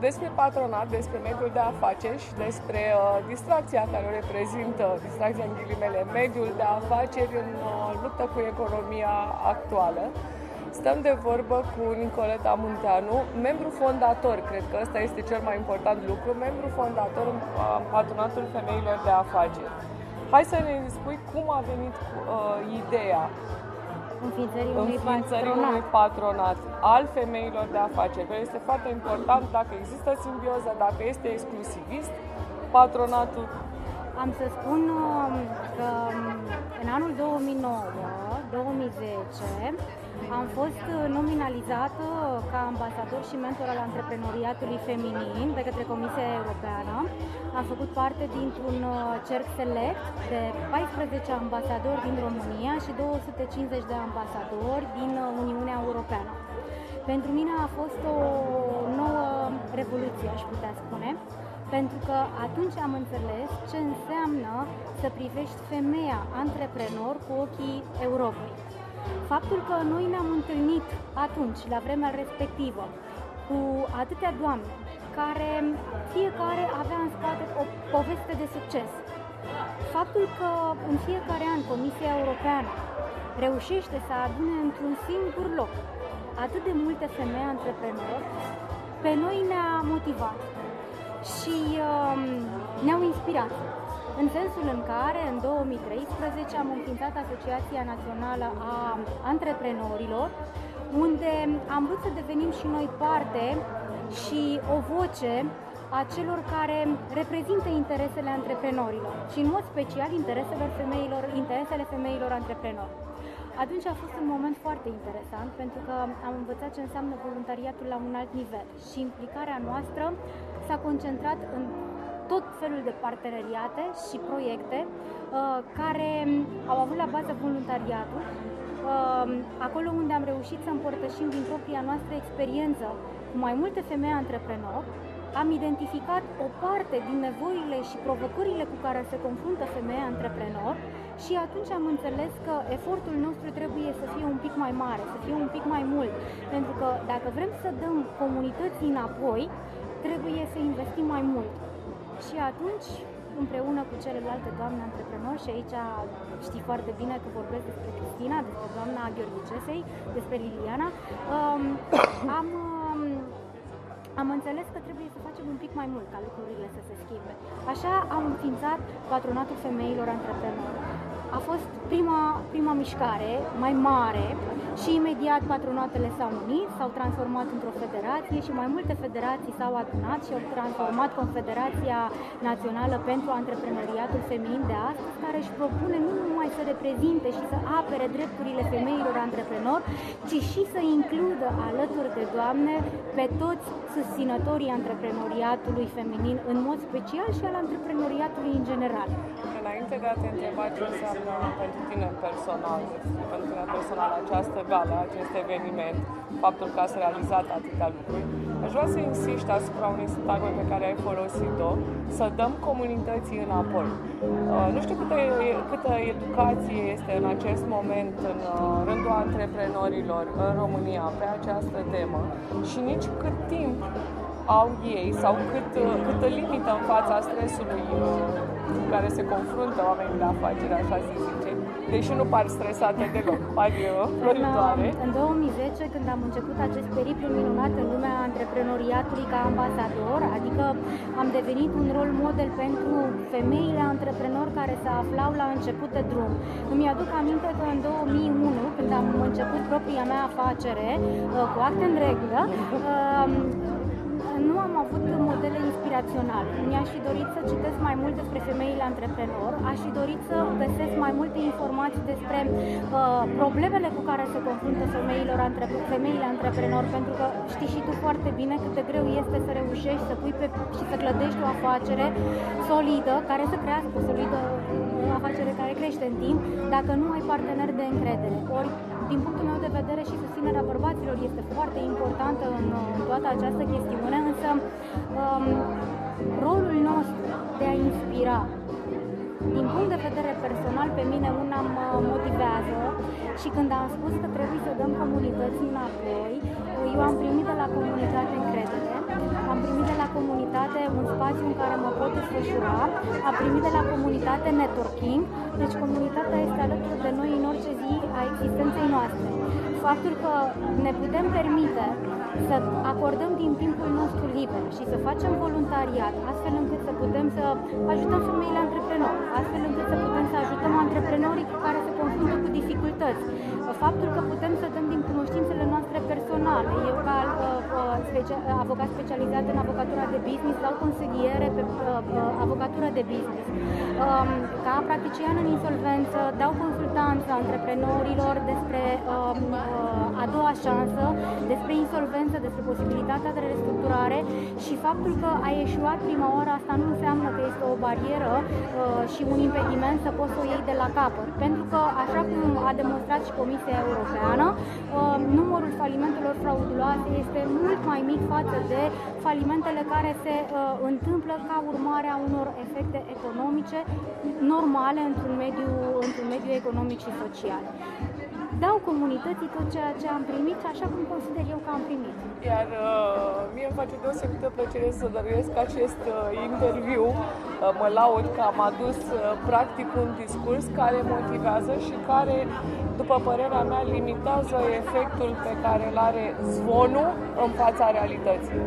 despre patronat, despre mediul de afaceri și despre uh, distracția care o reprezintă, distracția în ghilimele, mediul de afaceri în uh, luptă cu economia actuală. Stăm de vorbă cu Nicoleta Munteanu, membru fondator, cred că ăsta este cel mai important lucru, membru fondator în uh, patronatul femeilor de afaceri. Hai să ne spui cum a venit uh, ideea înființării unui, înființării patronat. unui patronat al femeilor de afaceri. Pentru că este foarte important dacă există simbioză, dacă este exclusivist, patronatul Am să spun um, că um, în anul 2009-2010 am fost uh, nominalizată ca ambasador și mentor al antreprenoriatului feminin de către Comisia Europeană. Am făcut parte dintr-un uh, cerc select de 14 ambasadori din România și 250 de ambasadori din uh, Uniunea Europeană. Pentru mine a fost o nouă revoluție, aș putea spune, pentru că atunci am înțeles ce înseamnă să privești femeia antreprenor cu ochii Europei. Faptul că noi ne-am întâlnit atunci, la vremea respectivă, cu atâtea doamne care fiecare avea în spate o poveste de succes. Faptul că în fiecare an Comisia Europeană reușește să adune într-un singur loc atât de multe femei antreprenori, pe noi ne-a motivat și um, ne-au inspirat. În sensul în care, în 2013, am înființat Asociația Națională a Antreprenorilor, unde am vrut să devenim și noi parte și o voce a celor care reprezintă interesele antreprenorilor și în mod special interesele femeilor, interesele femeilor antreprenori. Atunci a fost un moment foarte interesant pentru că am învățat ce înseamnă voluntariatul la un alt nivel și implicarea noastră s-a concentrat în tot felul de parteneriate și proiecte uh, care au avut la bază voluntariatul, uh, acolo unde am reușit să împărtășim din propria noastră experiență cu mai multe femei antreprenori, am identificat o parte din nevoile și provocările cu care se confruntă femeia antreprenor și atunci am înțeles că efortul nostru trebuie să fie un pic mai mare, să fie un pic mai mult, pentru că dacă vrem să dăm comunității înapoi, trebuie să investim mai mult. Și atunci, împreună cu celelalte doamne antreprenori, și aici știi foarte bine că vorbesc despre Cristina, despre doamna Gheorghicesei, despre Liliana, um, am, um, am înțeles că trebuie să facem un pic mai mult ca lucrurile să se schimbe. Așa am înființat Patronatul Femeilor Antreprenori. A fost prima, prima mișcare mai mare și imediat patronatele s-au unit, s-au transformat într-o federație și mai multe federații s-au adunat și au transformat Confederația Națională pentru Antreprenoriatul Feminin de astăzi, care își propune nu numai să reprezinte și să apere drepturile femeilor antreprenori, ci și să includă alături de doamne pe toți susținătorii antreprenoriatului feminin, în mod special și al antreprenoriatului în general. Înainte de a te întreba ce înseamnă pentru tine personal, pentru tine personal această gală, acest eveniment, faptul că ați realizat atâtea lucruri, aș vrea să insiști asupra unui sintagmă pe care ai folosit-o, să dăm comunității înapoi. Uh, nu știu câtă, câtă educație este în acest moment în uh, rândul antreprenorilor în România pe această temă și nici cât timp au ei sau cât, uh, câtă limită în fața stresului cu care se confruntă oamenii de afaceri, așa se zice, deși nu par stresate deloc, par floritoare. În, în 2010, când am început acest periplu minunat în lumea antreprenoriatului ca ambasador, adică am devenit un rol model pentru femeile antreprenori care se aflau la început de drum. Îmi aduc aminte că în 2001, când am început propria mea afacere, uh, cu acte în regulă, uh, nu am avut modele inspiraționale. Mi-aș fi dorit să citesc mai mult despre femeile antreprenor, aș fi dorit să găsesc mai multe informații despre uh, problemele cu care se confruntă femeilor antre- femeile antreprenor, pentru că știi și tu foarte bine cât de greu este să reușești să pui pe, și să clădești o afacere solidă, care să crească o solidă o afacere care crește în timp, dacă nu ai parteneri de încredere. Ori din punctul meu de vedere și susținerea bărbaților este foarte importantă în, în toată această chestiune, însă um, rolul nostru de a inspira din punct de vedere personal, pe mine una mă motivează și când am spus că trebuie să dăm comunității înapoi, eu am primit de la comunitate încredere, am primit de un spațiu în care mă pot desfășura, a primit de la comunitate networking, deci comunitatea este alături de noi în orice zi a existenței noastre. Faptul că ne putem permite să acordăm din timpul nostru liber și să facem voluntariat, astfel încât să putem să ajutăm femeile antreprenori, astfel încât să putem să ajutăm antreprenorii care se confruntă cu dificultăți. Faptul că putem să dăm din cunoștințele noastre personale. Eu, ca uh, uh specia- avocat specializat în avocatura de business, dau consiliere pe uh, uh, avocatura de business. Um, ca practician în insolvență, dau consultanță antreprenorilor despre um, uh, a doua șansă, despre insolvență, despre posibilitatea de restructurare și faptul că ai eșuat prima oară, asta nu înseamnă că este o barieră uh, și un impediment să poți să o iei de la capăt. Pentru că, așa cum a demonstrat și Comisia Europeană, uh, numărul falimentelor frauduloase este mult mai mic față de falimentele care se uh, întâmplă ca urmare a unor efecte economice normale într-un mediu, într-un mediu economic și social dau comunității tot ceea ce am primit așa cum consider eu că am primit. Iar uh, mie îmi face deosebită plăcere să dăruiesc acest uh, interviu. Uh, mă laud că am adus uh, practic un discurs care motivează și care, după părerea mea, limitează efectul pe care îl are zvonul în fața realității.